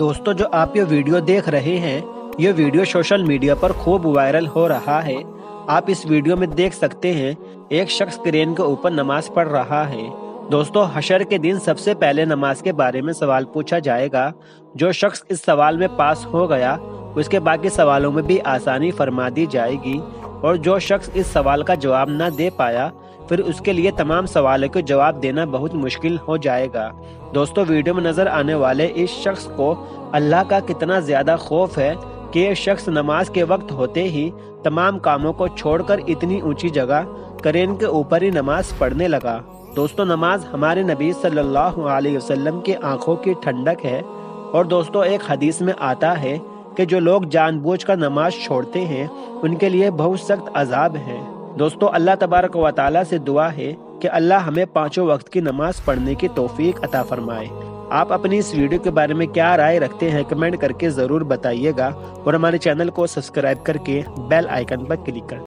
दोस्तों, जो आप ये वीडियो देख रहे हैं, ये वीडियो सोशल मीडिया पर खूब वायरल हो रहा है। आप इस वीडियो में देख सकते हैं, एक शख्स क्रेन के ऊपर नमाज़ पढ़ रहा है। दोस्तों, हशर के दिन सबसे पहले नमाज़ के बारे में सवाल पूछा जाएगा। जो शख्स इस सवाल में पास हो गया, उसके बाकी सवालों में भी आसानी फरमा दी जाएगी। और जो शख्स इस सवाल का जवाब न दे पाया फिर उसके लिए तमाम सवालों के जवाब देना बहुत मुश्किल हो जाएगा। दोस्तों, वीडियो में नज़र आने वाले इस शख्स को अल्लाह का कितना ज़्यादा खौफ है कि यह शख्स नमाज़ के वक्त होते ही तमाम कामों को छोड़कर इतनी ऊँची जगह करेन के ऊपर ही नमाज़ पढ़ने लगा। दोस्तों, नमाज़ हमारे नबी सल्लल्लाहु अलैहि वसल्लम की आँखों की ठंडक है और दोस्तों, एक हदीस में आता है कि जो लोग जानबूझकर नमाज़ छोड़ते हैं, उनके लिए बहुत सख्त अजाब है। दोस्तों, अल्लाह तबारक व ताली से दुआ है कि अल्लाह हमें पाँचों वक्त की नमाज़ पढ़ने की तोफीक अता फरमाए। आप अपनी इस वीडियो के बारे में क्या राय रखते हैं, कमेंट करके ज़रूर बताइएगा और हमारे चैनल को सब्सक्राइब करके बेल आइकन पर क्लिक कर।